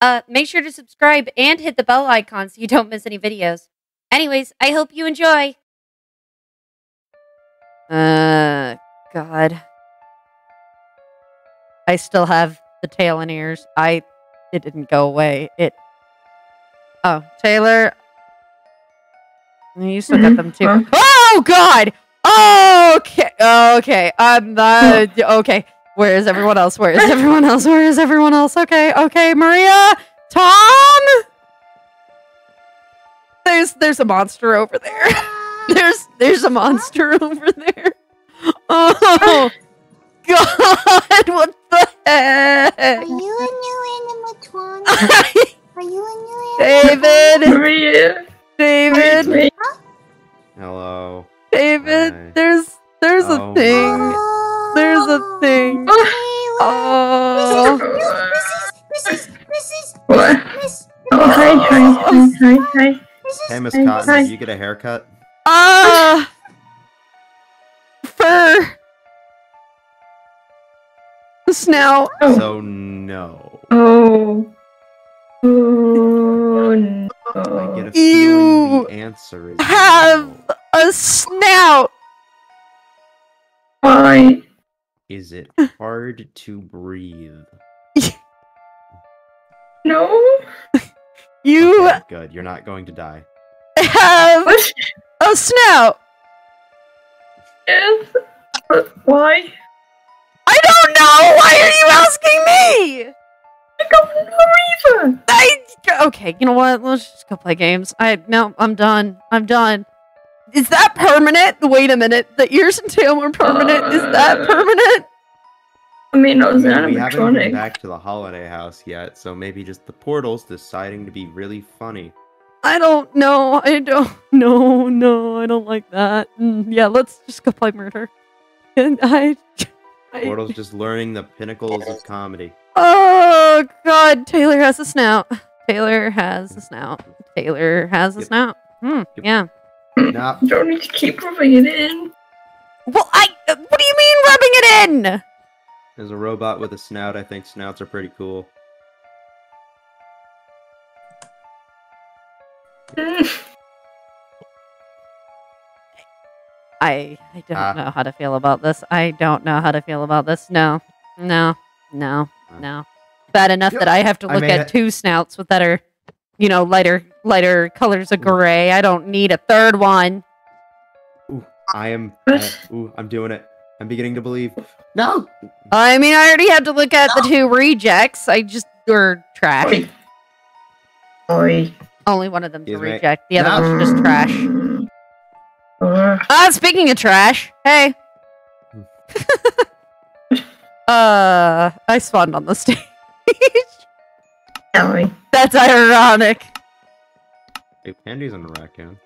Uh, make sure to subscribe and hit the bell icon so you don't miss any videos. Anyways, I hope you enjoy. Uh, God. I still have the tail and ears. I, it didn't go away. It. Oh, Taylor. You still got Mhm. them too. Oh God. Okay. Okay. I'm uh, okay. Where is everyone else? Where is everyone else? Where is everyone else? Okay. Okay. Maria. Tom. There's there's a monster over there. There's there's a monster over there. Oh God! What the Are you a new animatronic? Are you a new animatronic? David, Maria. David, Maria. Hello. David. Hi. There's there's a Oh, thing. Oh, There's a thing. Oh. What? Oh, hi, hi, hi, hi, hi. this Hey, Miss Cotton, hi. did you get a haircut? Ah. Fur. The snout. Oh, So no. oh. Oh, no. I get a You feeling the answer is have no. a snout. Why? Is it hard to breathe? No? You Okay, good. You're not going to die. have What? a snout. Yes. But why? I don't know. Why are you asking me? I don't know either. I okay. You know what? Let's just go play games. I no. I'm done. I'm done. Is that permanent? Wait a minute. The ears and tail are permanent. Is that Uh, permanent? I mean, I was I mean, we haven't been back to the holiday house yet, so maybe just the portals deciding to be really funny. I don't know. I don't. No, no. I don't like that. Mm, yeah, let's just go play murder. And I. I Portals just learning the pinnacles of comedy. oh God! Taylor has a snout. Taylor has a snout. Taylor has a Yep. snout. Hmm. Yep. Yeah. Nah, You don't need to keep rubbing it in. Well, I. What do you mean rubbing it in? as a robot with a snout, I think snouts are pretty cool. I I don't Ah. know how to feel about this. I don't know how to feel about this. No, no, no, Ah. no. Bad enough that I have to look at it. two snouts with that are, you know, lighter lighter colors of gray. I don't need a third one. I am. I, ooh, I'm doing it. I'm beginning to believe. No. I mean, I already had to look at the two rejects. I just or trash. Oi. Oi. Only one of them's a Excuse me. reject. The other No. one's just trash. Uh, Ah, speaking of trash, hey. uh, I spawned on the stage. Oi. That's ironic. Hey, Pandy's in a raccoon.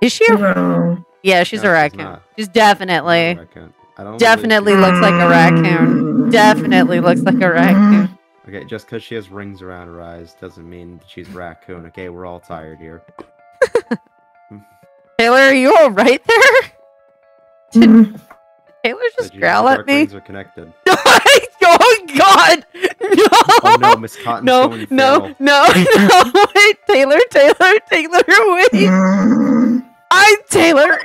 Is she? A- Well, yeah, she's No, a she's raccoon. not. She's definitely, a raccoon. I don't. definitely believe- looks like a raccoon. Definitely looks like a raccoon. Okay, just because she has rings around her eyes doesn't mean that she's a raccoon. Okay, we're all tired here. Taylor, are you all right there? Mm. Taylor just Did growl at me. Rings are connected. oh God! No! Oh no, Miss Cotton's no, going no, feral. no, no! Wait, Taylor, Taylor, Taylor, wait! I'm Taylor.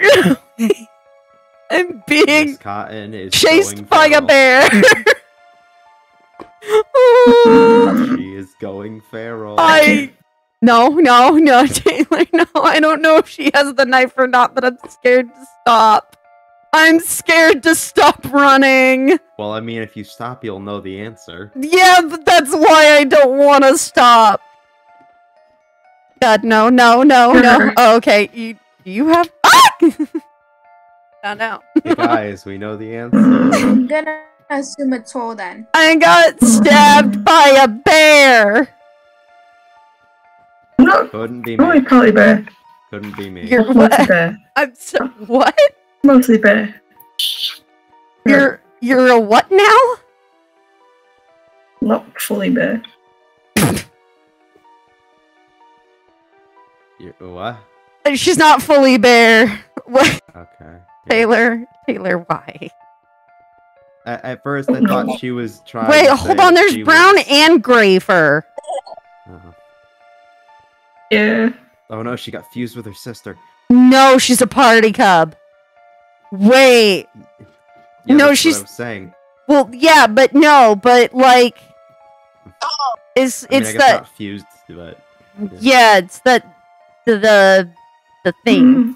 I'm being Miss Cotton is chased going by a bear. Oh, She is going feral. I no, no, no, Taylor, no. I don't know if she has the knife or not, but I'm scared to stop. I'm scared to stop running. Well, I mean, if you stop, you'll know the answer. Yeah, but that's why I don't want to stop. God, no, no, no, no. Oh, okay, you you have ah! found out. Hey guys, we know the answer. I'm gonna assume it's all then. I got stabbed by a bear. No, Couldn't be me. Carly Bear. Couldn't be me. You're what? I'm so what? Mostly bear. You're you're a what now? Not fully bear. You- what? She's not fully bear. What? Okay. Taylor, Taylor, why? At, at first, I thought she was trying. Wait, to hold on. There's brown was- and gray fur. Uh-huh. Yeah. Oh no, she got fused with her sister. No, she's a party cub. Wait. Yeah, No, that's she's- What I was saying. Well, yeah, but no, but like, it's I mean, it's I guess that. not fused, but Yeah, it's that the the the thing. Mm.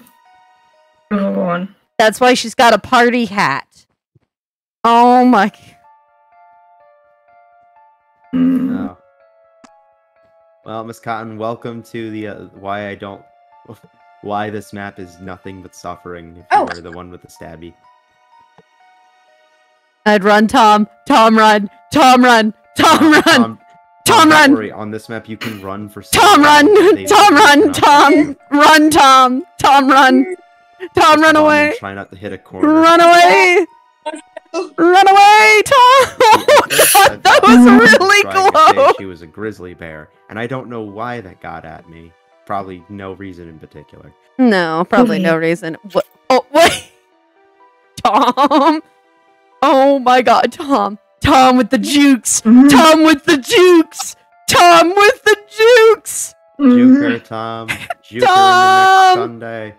Go on. That's why she's got a party hat. Oh my! Mm. Well, Miss Cotton, welcome to the uh, why I don't. Why this map is nothing but suffering. If you Oh. are the one with the stabby. I'd run, Tom. Tom, run. Tom, run. Tom, run. Tom, Tom, don't run. worry, On this map, you can run for. Tom, run. Tom, run. Tom, run. Tom, Tom, run. Tom, run away. Try not to hit a corner. Run away. Run away, Tom. Oh God, that was really trying to say close. She was a grizzly bear, and I don't know why that got at me. Probably no reason in particular. No, probably no reason. What? Oh, wait. Tom. Oh my god, Tom. Tom with the jukes. Mm. Tom with the jukes. Tom with the jukes. Juker Tom, Juker Tom! next Sunday.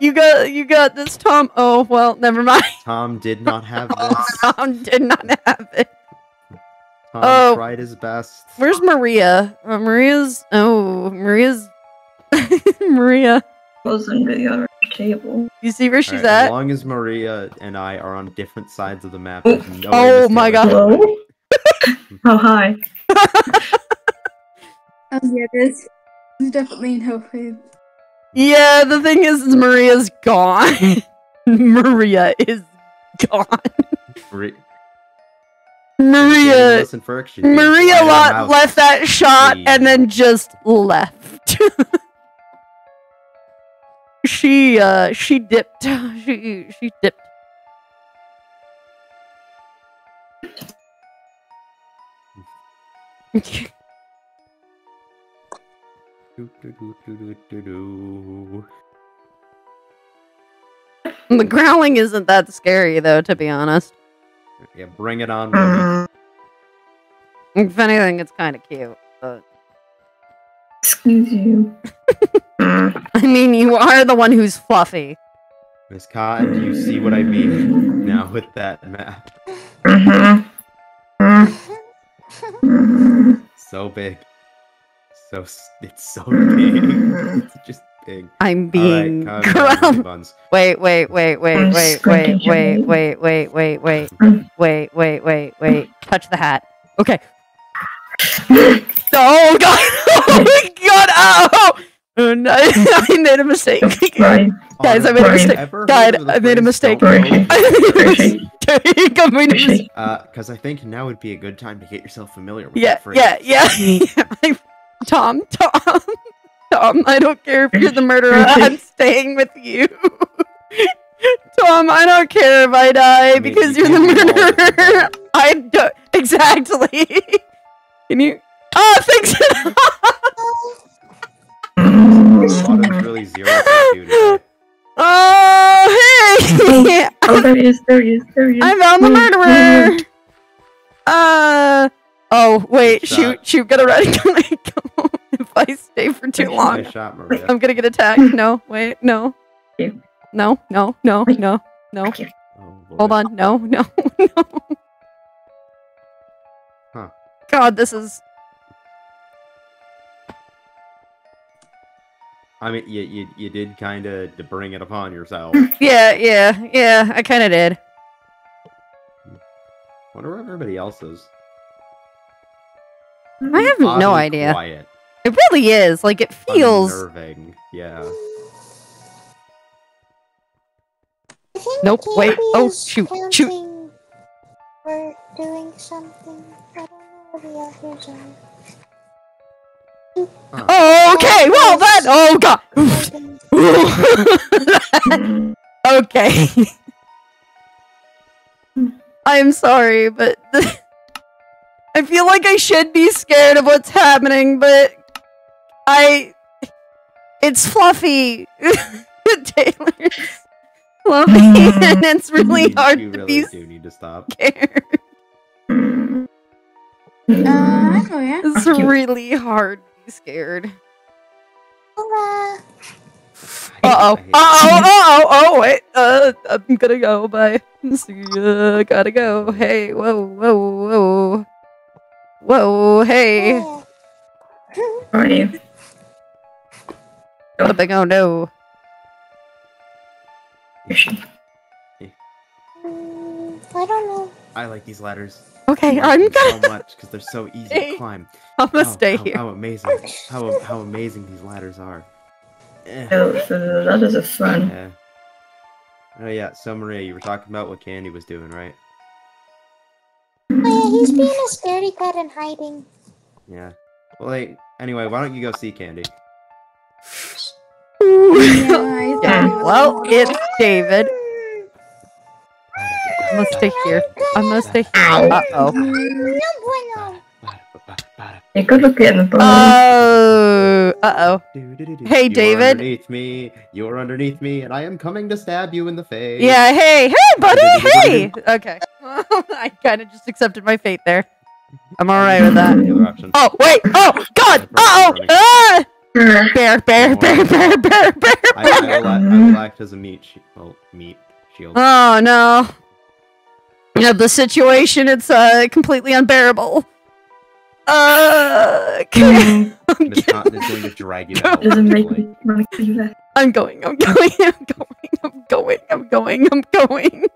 You got you got this, Tom. Oh well, never mind. Tom did not have this. Tom did not have it. Tom Oh. tried his best. Where's Maria? Uh, Maria's. Oh, Maria's. Maria. Was under the other table. You see where she's at? As long as Maria and I are on different sides of the map, Oh. no Oh my God. will Hello? Oh, hi. Oh yeah, this is definitely no food. Yeah, the thing is, is Maria's gone. Maria is gone. Maria, didn't Maria. listen first, she Maria fly lot left that shot Hey. and then just left. she uh she dipped. She she dipped. The growling isn't that scary though, to be honest. Yeah, bring it on. Willie. If anything, it's kind of cute. But Excuse you. I mean, you are the one who's fluffy. Miss Cotton, do you see what I mean now with that map? Mhm. Mm. Mhm. So big. So it's so big. it's just big. I'm being right, calm down, Wait, wait, wait, wait, wait, wait, wait, wait, wait, wait, wait, wait, wait, wait, wait. Touch the hat. Okay. Oh god! Oh my god! Ow! Oh, no, I made a mistake. Right. Guys, I made a mistake. Guys, I made a mistake. "Don't Right. know"? I made a mistake. I made a mistake. Uh, because I think now would be a good time to get yourself familiar with Yeah, that phrase. yeah, yeah. Tom, Tom, Tom. I don't care if you're the murderer. I'm staying with you. Tom, I don't care if I die mean, because you you are the can't do all of it, murderer. I don't exactly. Can you? Oh, thanks. Really zero for oh, hey! Oh, there he is. There he is. There he is. I found the murderer. Uh. Oh wait, Good shoot, shot. shoot, get a red. if I stay for too long, shot, I'm gonna get attacked. No, wait, no. You. No, no, no, no, no. Oh, Hold on. No, no, no. Huh. God, this is. I mean, you, you, you did kind of to bring it upon yourself. Yeah, yeah, yeah. I kind of did. Wonder where everybody else is. I have no idea. Quiet. It really is. Like, it feels. Unnerving. Yeah. Nope, wait, oh, shoot, shoot. counting Or doing something. I don't know what the others are. Oh, okay. Well, that. Oh, God. Okay. I'm sorry, but I feel like I should be scared of what's happening, but I. It's fluffy. Taylor's me, and it's really hard you to really be do need to stop. scared. Uh, I know, yeah. It's Fuck you. really hard to be scared. Hola. Uh oh. I hate- Uh oh. Uh oh. Oh wait. Uh, I'm gonna go. Bye. See ya. Gotta go. Hey. Whoa. Whoa. Whoa. Whoa. Hey. Yeah. How are you? What a big oh no. Here she- I don't know. I like these ladders. Okay. I I'm gonna. so much because they're so easy Stay. to climb. I'm gonna How- stay how, here. How amazing! How how amazing these ladders are. Eh, Oh, so the ladders are fun. yeah. Oh yeah. So Maria, you were talking about what Candy was doing, right? Oh yeah, he's being a scaredy cat and hiding. Yeah. Well, like, anyway, why don't you go see Candy? Yeah, Yeah. thought it was well, it's David. I'm gonna stay here. I'm gonna stay here. Uh oh. No bueno. You could look at the bottom. Oh. Uh oh. Hey, You are David. underneath me. You are underneath me, and I am coming to stab you in the face. Yeah. Hey. Hey, buddy. Hey. Okay. I kind of just accepted my fate there. I'm alright with that. The other option. Oh wait! Oh God! Uh oh! Ah! Grr. Bear! Bear! Bear! Bear! Bear! Bear! I, I, will, act- I will act as a meat. Shi- well, meat shield. Oh no! you know, the situation, it's uh, completely unbearable. Uh, mm. okay. Mm. Miss Cotton going to drag you I'm going, I'm going, I'm going, I'm going, I'm going, I'm going.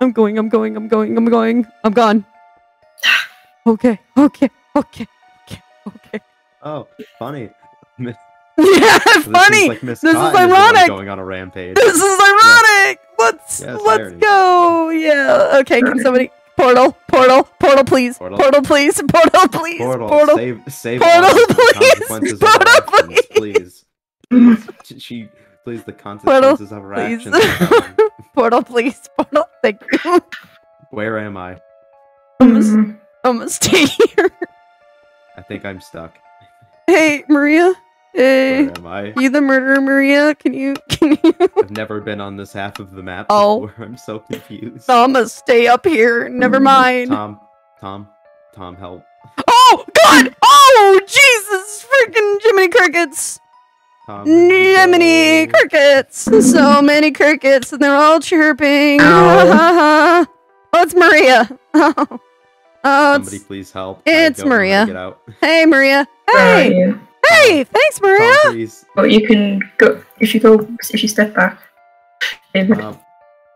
I'm going, I'm going, I'm going, I'm going. I'm gone. okay, okay, okay, okay. Oh, funny. Yeah, funny. This is, like this is ironic. Going on a rampage. This is ironic. Let's Yes, let's go. Yeah. Okay. Can somebody portal portal portal please Portal. portal, please portal please Portal, portal. save, save Portal, all of the please. consequences of our Portal, please. Mm, She- please, the consequences of our please. actions. portal please portal. Thank you. Where am I? Mm. I'm here. I think I'm stuck. Hey Maria. Hey. Where am I? You the murderer, Maria? Can you can you? I've never been on this half of the map Oh. before. I'm so confused. No, I'm gonna stay up here. Never mind. Tom, Tom, Tom, help. Oh God! Oh Jesus! Freaking Jiminy crickets! Tom, Jiminy go? crickets! So many crickets, and they're all chirping. Ow. oh, it's Maria. Oh, oh Somebody please help. It's don't know how to Maria. Get out. hey Maria. Where are Hey, you? Hey! Thanks, Maria. Tom, please. Oh, you can go if you go if you step back. Um,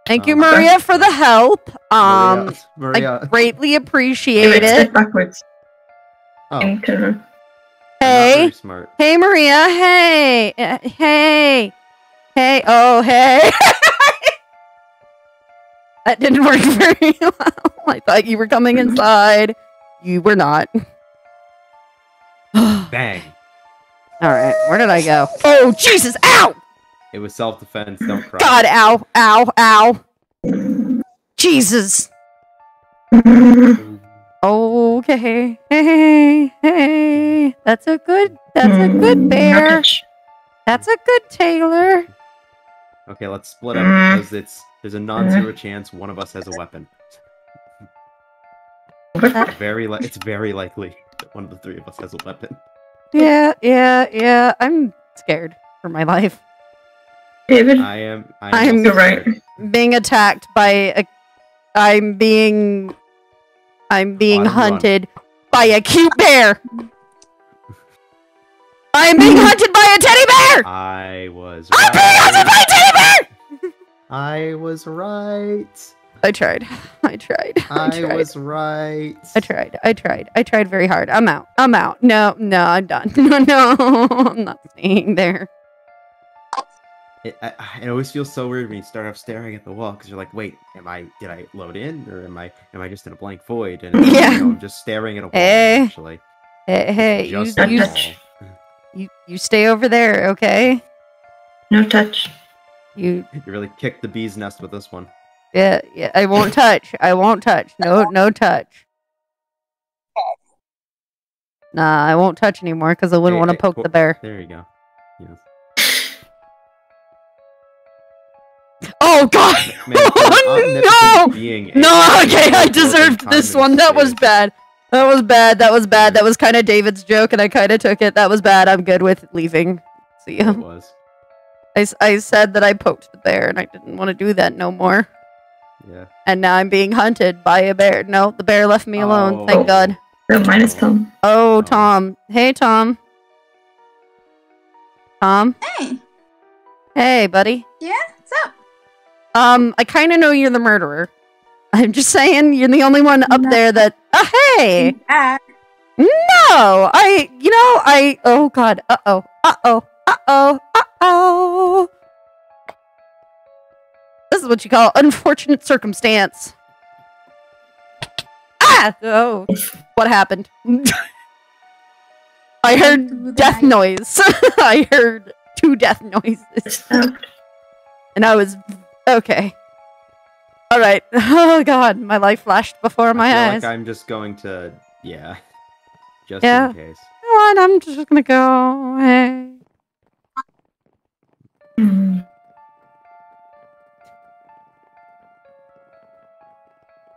Thank you, um, Maria, for the help. Um, Maria, I greatly David, appreciate step it. backwards. Oh, I'm turn Hey. smart. Hey, Maria. Hey. Uh, hey. Hey. Oh, hey. that didn't work very well. I thought you were coming inside. You were not. Bang. Right. Where did I go? Oh, Jesus. Ow. It was self-defense. Don't cry. God. Ow. Ow. Ow. Jesus. Okay. Hey. Hey. That's a good. That's a good bear. That's a good Taylor. Okay, let's split up because it's there's a non-zero chance one of us has a weapon. Very li- it's very likely that one of the three of us has a weapon. Yeah, yeah, yeah. I'm scared for my life. David, I am. I am I'm- right. Being attacked by a I'm being I'm being Bottom run. hunted by a cute bear. I'm being hunted by a teddy bear. I was. I'm being hunted by a teddy bear. I was right. I tried. I tried. I I tried. was right. I tried. I tried. I tried very hard. I'm out. I'm out. No, no, I'm done. No, no, I'm not staying there. It, I, I- it always feels so weird when you start off staring at the wall because you're like, wait, am I? Did I load in, or am I? Am I just in a blank void? And Yeah. you know, I'm just staring at a wall. Eh. Actually, Hey, hey, you, you, wall. you, you stay over there, okay? no touch. You You really kicked the bee's nest with this one. Yeah, yeah. I won't touch. I won't touch. No, no touch. Nah, I won't touch anymore because I wouldn't want to poke the bear. There you go. Yes. Oh, God! Man, Oh, being, No, okay, I deserved this one. That was bad. That was bad. That was bad. That was kind of David's joke, and I kind of took it. That was bad. I'm good with leaving. See ya. It was. I, I said that I poked the bear, and I didn't want to do that no more. Yeah. And now I'm being hunted by a bear. No, the bear left me alone. Oh. Thank God. No, mine is Tom. Oh, Oh. Tom. Hey, Tom. Tom. Hey, Hey, buddy. yeah, what's up? Um, I kind of know you're the murderer. I'm just saying you're the only one up No. there that. Oh, hey. No, I, you know, I, oh god, uh oh, uh oh, uh oh, uh oh. This is what you call unfortunate circumstance. Ah! Oh, what happened? I heard death noise. I heard two death noises. And I was, okay. Alright. Oh god, my life flashed before my I feel eyes. like I'm just going to, yeah, just Yeah. in case. You know what? I'm just gonna go. Hey.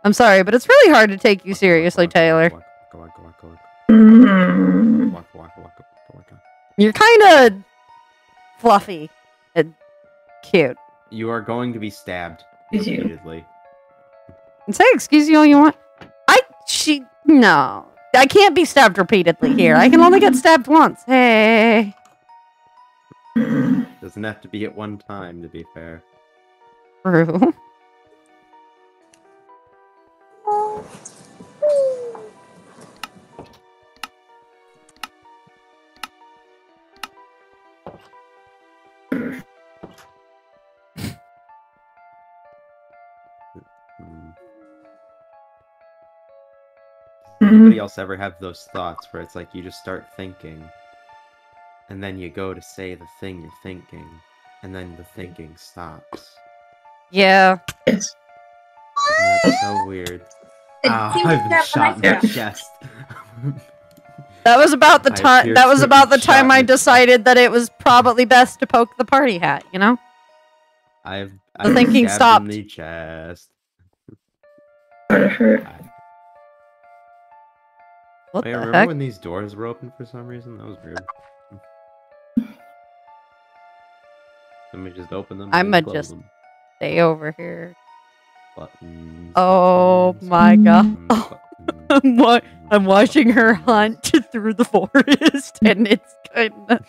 I'm sorry, but it's really hard to take you seriously, Taylor. You're kind of fluffy and cute. You are going to be stabbed repeatedly. And say excuse you all you want. I she no. I can't be stabbed repeatedly here. I can only get stabbed once. Hey. Doesn't have to be at one time, to be fair. True. Anybody else ever have those thoughts where it's like you just start thinking, and then you go to say the thing you're thinking, and then the thinking stops? Yeah. Yes. So weird? It Ah, I've been shot in the chest. That was about the time that was about the time I decided that it was probably best to poke the party hat, you know? I've, The I've thinking stabbed stopped. in the chest. Gotta hurt. I, What Wait, the remember heck? when these doors were open for some reason? That was weird. Let me just open them. I'ma just- them. Stay over here. Buttons. Oh buttons, my god. buttons, buttons, I'm, wa- I'm watching her hunt through the forest, and it's kind of.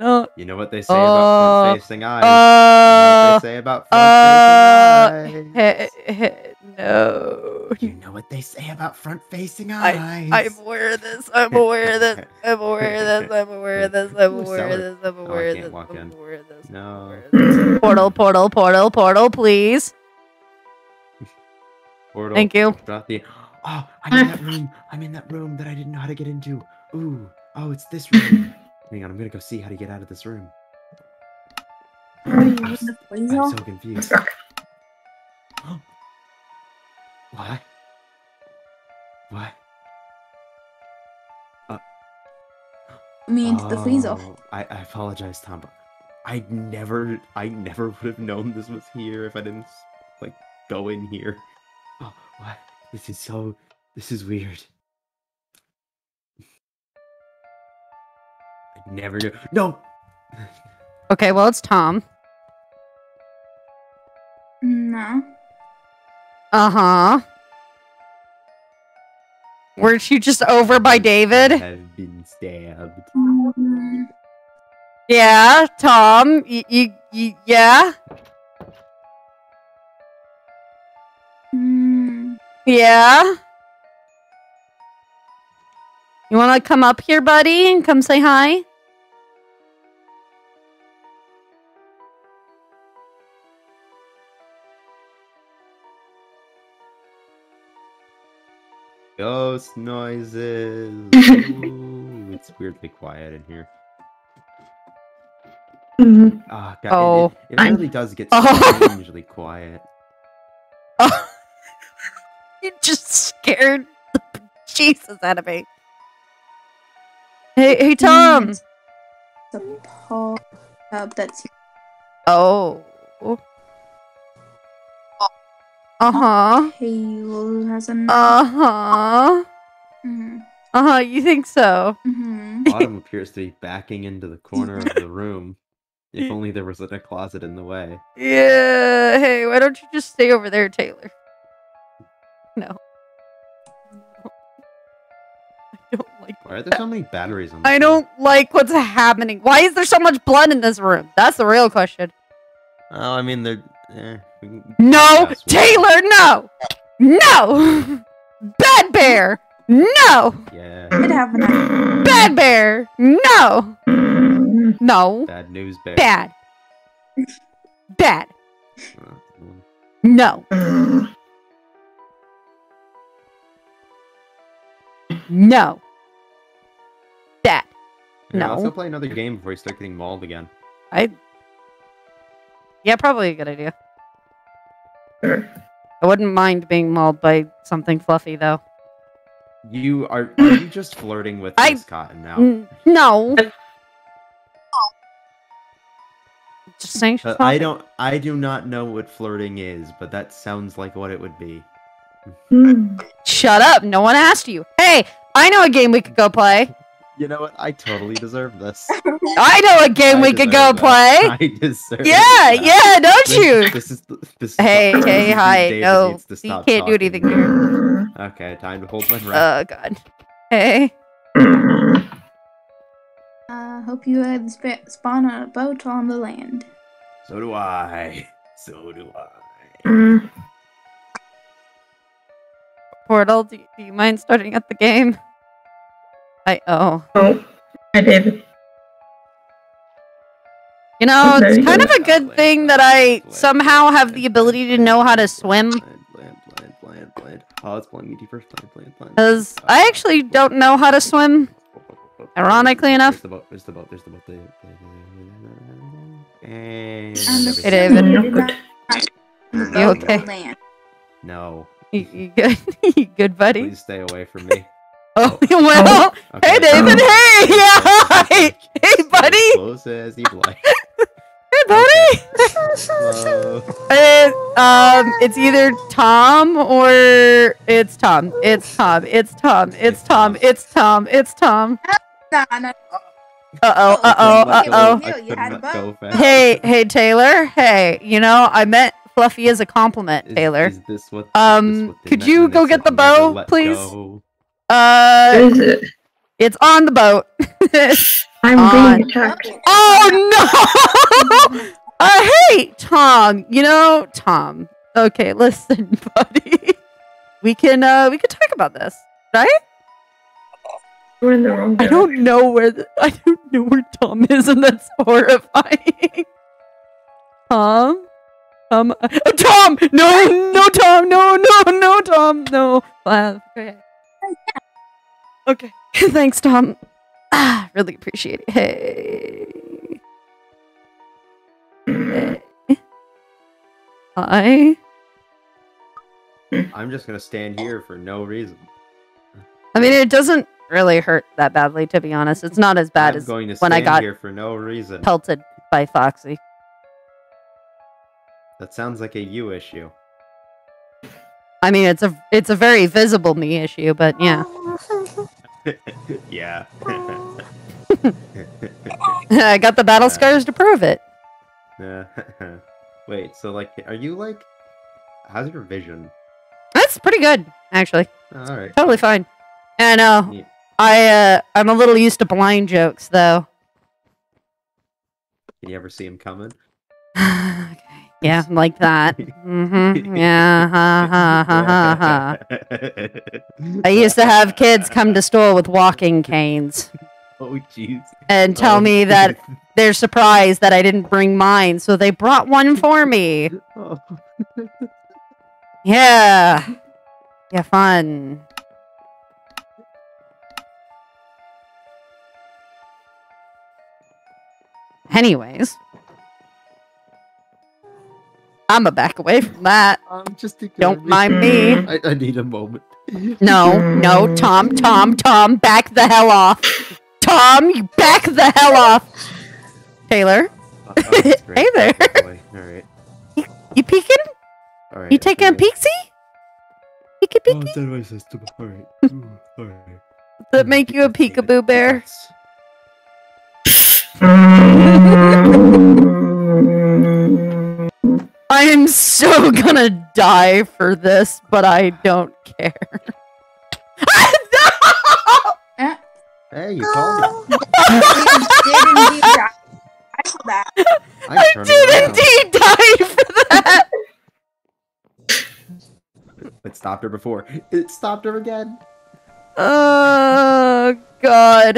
Uh, You know what they say about Uh, front facing eyes? you know uh, what they say about uh, front facing eyes? He- he- no. You know what they say about front facing eyes? I'm aware of this. I'm aware of this. I'm aware of this. I'm aware of this. I'm aware of this. I'm Oh, aware of this. I'm aware of this. I'm No. aware of this. Mm. Portal, portal, portal, portal, please. Portal. Thank you. Drop the. Oh, I'm in that room. I'm in that room that I didn't know how to get into. Ooh. Oh, it's this room. Hang on, I'm gonna go see how to get out of this room. Are you I'm, I'm so confused. Stuck. What? What? Me into the freezer. Oh, I, I apologize, Tom, but I never, I never would have known this was here if I didn't, like, go in here. Oh, what? This is so, this is weird. I never knew. No! Okay, well, it's Tom. No. Uh huh. Weren't you just over by David? I have been stabbed. Mm, Yeah, Tom. Y- y- y- yeah, mm, yeah. You want to come up here, buddy, and come say hi? Ghost noises. Ooh, it's weirdly quiet in here. Mm. Oh, God, Oh. it, it, it I'm- really does get Oh. strangely quiet. Oh, you just scared the Jesus out of me. Hey, hey, Tom. It's a pub. pub that's Oh, Uh huh. Halo has a. Uh huh. Mhm. Uh huh. You think so? Mhm. Autumn appears to be backing into the corner of the room. If only there wasn't a closet in the way. Yeah. Hey, why don't you just stay over there, Taylor? No. I don't like. Why are there so many batteries on the I floor? don't like what's happening. Why is there so much blood in this room? That's the real question. Oh, I mean, they're. Eh, No, Taylor, no, no, bad bear, no, Yeah. Could have bad bear, no, no, Bad news bear. bad, bad, no, no, bad. Here, Let's No. go play another game before you start getting mauled again. I. Yeah, probably a good idea. Sure. I wouldn't mind being mauled by something fluffy, though. You are. Are you just flirting with I- Miss Cotton now? No. Just saying she's Uh. I don't. I do not know what flirting is, but that sounds like what it would be. Shut up! No one asked you. Hey, I know a game we could go play. You know what? I totally deserve this. I know a game I we could go deserve play. I deserve. Yeah, that. yeah, don't This- you? This is. the- This is Hey, the- hey, hi. David No, needs to you stop can't do anything here. Okay, time to hold my breath. Oh god. Hey. Uh, hope you had sp- spawn on a boat on the land. so do I. So do I. Portal, do, do you mind starting up the game? I oh. Oh, hi David. You know, Okay. it's kind of a good thing that I somehow have the ability to know how to swim. Oh, it's playing ET first. Bland, bland, bland. Because I actually don't know how to swim. ironically enough- There's the boat. There's the boat. There's the boat. there, there, there, And Hey, David. No good. You okay? No, You, you good? you good, buddy? please stay away from me. Oh, well. Okay. Hey, David. Hey, yeah, hi. Hey, buddy. Close as you like. Hey, buddy. Hello. Uh, um, it's either Tom or it's Tom. It's Tom. It's Tom. It's Tom. It's Tom. It's Tom. Nah, nah. Uh oh. Uh oh. Uh oh. couldn't let go- I You had couldn't a let boat. go fast. Hey, hey, Taylor. Hey, you know I meant Fluffy as a compliment, Taylor. is this what- is Um, this what could you go get the bow, please? go? Uh, Where is it? it's on the boat. I'm On. being attacked. oh no! uh, hey, Tom. You know, Tom. Okay, listen, buddy. We can uh we can talk about this, right? We're in the wrong I don't know where the, I don't know where Tom is, and that's horrifying. Tom, Um, uh, Tom! No, no, Tom! No, no, no, Tom! No. Uh, okay. Okay. Thanks, Tom. Ah, really appreciate it. Hey. Hey. Hi. I'm just gonna stand here for no reason. I mean, it doesn't really hurt that badly, to be honest. It's not as bad I'm as going to when I got here for no reason. pelted by Foxy. That sounds like a you issue. I mean, it's a it's a very visible me issue, but yeah, yeah. I got the battle scars to prove it. Yeah. Wait, so like, are you like, how's your vision? That's pretty good, actually. All right. Totally fine. And uh, Yeah. I uh, I'm a little used to blind jokes though. Can you ever see him coming? Yeah, like that. hmm Yeah. Ha ha ha ha ha. I used to have kids come to school with walking canes Oh, jeez. and tell Oh. me that they're surprised that I didn't bring mine, so they brought one for me. Oh. Yeah. Yeah, fun. Anyways. I'ma back away from that. I'm just Don't mind me. I, I need a moment. No, no, Tom, Tom, Tom, back the hell off. Tom, you back the hell off. Taylor, Oh, that's. Hey there. All right. you peeking? All right. You taking a okay. peeksy? Peeky Oh, peeky? it's out of my system. All right. Ooh, all right. Does it make you a peekaboo bear? Yes. I am so gonna die for this, but I don't care. Eh, Hey, you called me. you did indeed die for that. I, I did indeed die for that. It stopped her before. It stopped her again. Oh God!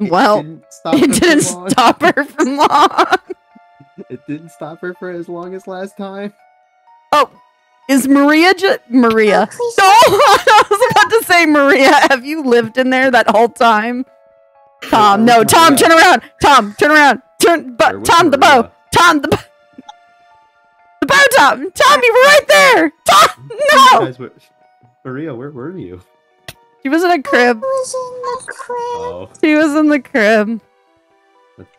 It Well, didn't It didn't long. stop her from long. It didn't stop her for as long as last time. Oh, is Maria ju- Maria? Oh, I was about to say Maria. Have you lived in there that whole time? Tom, no, Tom, turn around. Tom, turn around. Turn, but was Tom, the bow. Tom, the bow. The bow, Tom. Tom, you were right there. Tom, no. guys were- Maria, where were you? She was in a crib. I was in the crib. Oh, She was in the crib.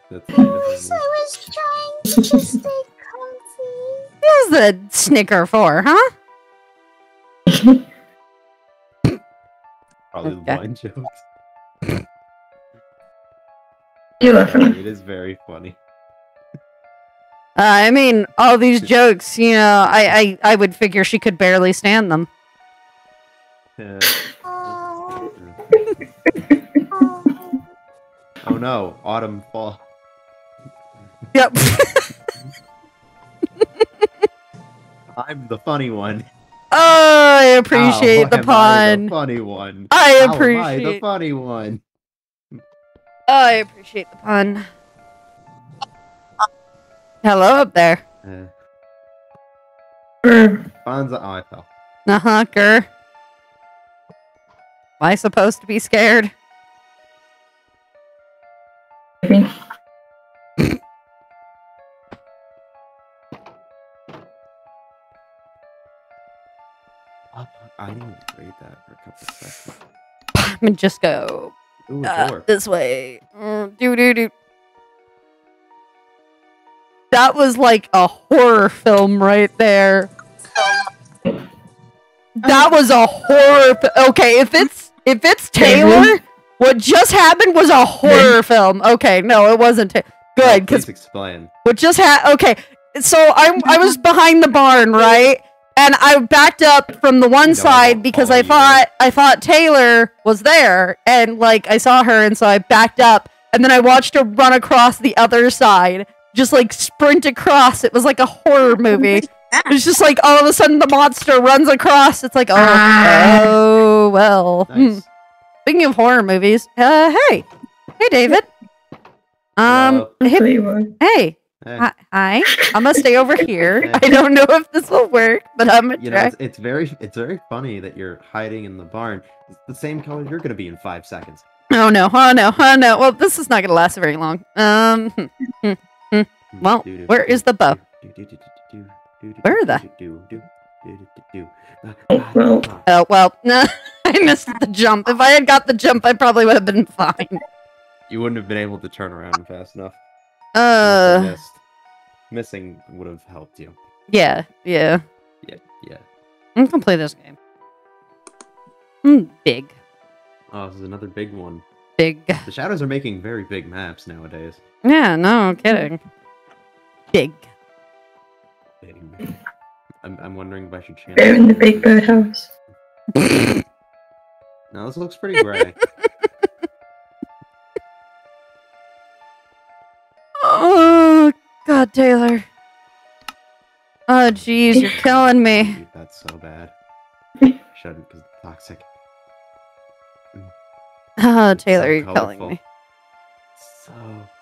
That's, that's I kind of was, I was trying to just stay comfy. What was the snicker for, huh? Probably the Okay. blind jokes. You laughing? It is very funny. Uh, I mean, all these jokes, you know, I, I, I would figure she could barely stand them. Oh. oh no, autumn fall. Yep. I'm the funny one. oh, I appreciate How the am I pun. the funny one. I How am I the funny one. I appreciate the pun. Hello up there. Uh, Or Fonza, oh, I fell. Uh huh, Gur. Am I supposed to be scared? I didn't read that for a couple of seconds. I'm gonna just go Ooh, uh, this way. Mm, do do do. That was like a horror film right there. That was a horror. Fi- okay, if it's if it's Taylor, what just happened was a horror film. Okay, no, it wasn't. Good, because Please explain. what just happened? Okay, so I I was behind the barn, right? And I backed up from the one No, side because I you there. thought I thought Taylor was there, and like I saw her, and so I backed up, and then I watched her run across the other side, just like sprint across. It was like a horror movie. It's just like all of a sudden the monster runs across. It's like oh oh well. Hmm. Speaking of horror movies, uh, hey, hey David. Um, Hello. hey, Tell you what. hey, Hey, Hi, hi. I'm gonna stay over here. Hey. I don't know if this will work, but I'm gonna you know, it's, it's very, it's very funny that you're hiding in the barn. It's the same color you're gonna be in five seconds. Oh no! Oh no! Oh no! Well, this is not gonna last very long. Um, hmm, hmm, hmm. Well, where is the bow? Where the- Oh, well. Oh well, no, I missed the jump. If I had got the jump, I probably would have been fine. You wouldn't have been able to turn around fast enough. You Uh, missed. Missing would have helped you. yeah, yeah. Yeah, yeah. I'm gonna play this game. Mm, big, Oh, this is another big one. big. The shadows are making very big maps nowadays. Yeah, no kidding. Big. Big. I'm, I'm wondering if I should change. They're in the big bird house. Now this looks pretty gray. God, Taylor. Oh jeez, you're killing me. Dude, that's so bad. Shouldn't because it's toxic. Oh, It's so Taylor, you're killing me. So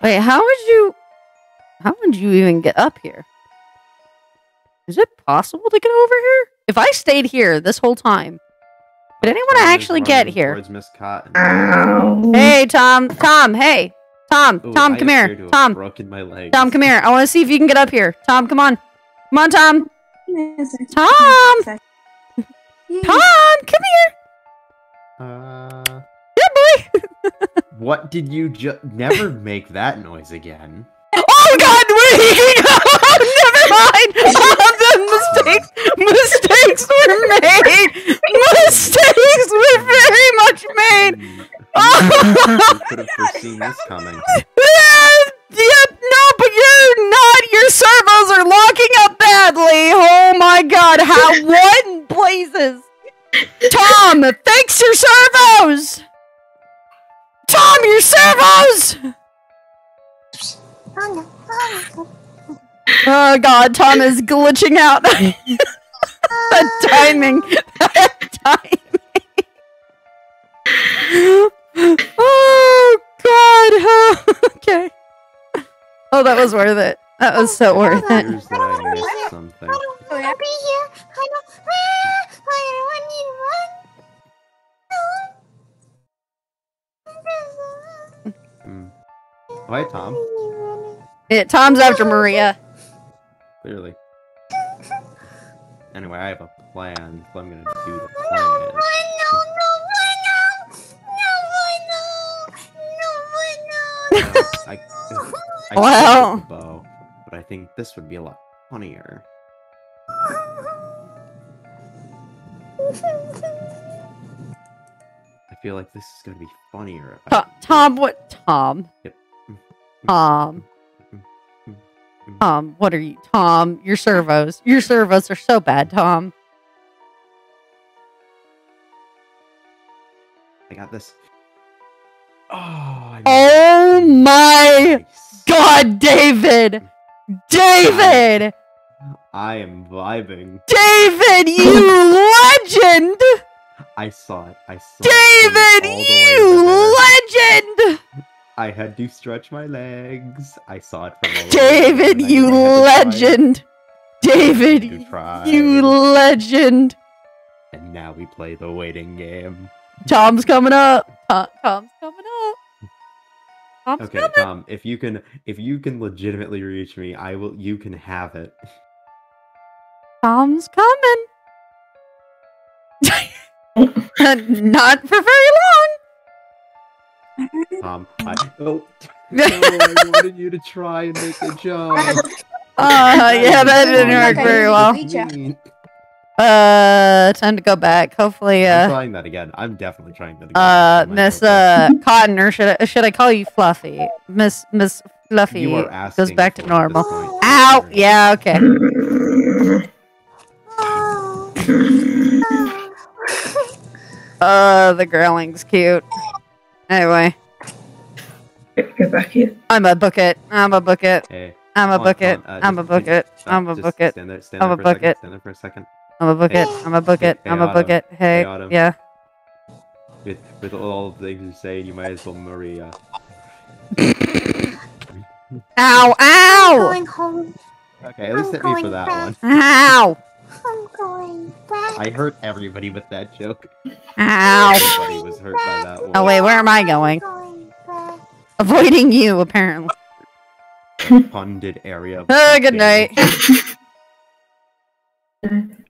Wait, how would you? How would you even get up here? Is it possible to get over here? If I stayed here this whole time, did anyone Tom is actually get here? Towards Miss Cotton. Hey, Tom. Tom. Hey, Tom. Ooh, Tom, I come here. to Tom. Broken my leg. Tom, come here. I want to see if you can get up here. Tom, come on. Come on, Tom. Tom! Tom! Come here. Uh, Yeah, boy. what did you just? Never make that noise again. Oh God, where did he go? Never mind. Oh, the mistakes Mistakes were made. Mistakes were very much made. you could have foreseen this coming. Yeah, yeah, no, but you're not. Your servos are locking up badly. Oh my god, how what in blazes? Tom, fix your servos! Tom, your servos! Oh no, oh no. Oh god, Tom is glitching out. the timing. The timing. Oh god. okay. Oh, that was worth it. That was so worth it. Here's that I missed something. I don't want to be here. I don't. Ah, I don't need Hmm. Hi, Tom. one. Yeah, Tom's after Maria. Clearly. Anyway, I have a plan, so I'm gonna do the No, plan. no, no, no, no, no, no, no, I, I Wow. could the bow, but I think this would be a lot funnier. I feel like this is gonna be funnier. If I To- Tom, what? Tom. Yep. Tom. Tom, what are you? Tom, your servos. Your servos are so bad, Tom. I got this. Oh, Oh my Nice. god, David! David! I am vibing. David, you legend! I saw it. I saw it David, all the you there. legend! I had to stretch my legs. I saw it from all over David, there, and I you knew I had to try it. legend! David, To try. you legend! And now we play the waiting game. Tom's coming up. Tom, Tom's coming up. Tom's Okay, coming. Tom, if you can if you can legitimately reach me, I will you can have it. Tom's coming. Not for very Tom, I oh, no, I wanted you to try and make a jump. long. Uh, yeah, that didn't Okay. work very well. Uh, time to go back. Hopefully, I'm uh, trying that again. I'm definitely trying that again. uh, Miss uh Cotton, or should I should I call you Fluffy? Miss Miss Fluffy goes back to for it at this normal. point. Ow! Yeah, okay. Oh. Uh, the growling's cute. Anyway, Go, go back here. I'm a book it. I'm a book it. Hey, I'm a come book it. uh, I'm a just- book it. I'm a just book it. Stand there, stand I'm a for book it. Stand there for a second. I'm a book it. I'm a book it. I'm a book it. Hey, yeah. With with all the things you say, you might as well Maria. Ow! Ow! going home. Okay, at least hit me for that one. Ow! I'm going back. I hurt everybody with that joke. Ow! Everybody was hurt by that one. Oh wait, where am I going? going back. Avoiding you, apparently. Funded area. Uh, good night.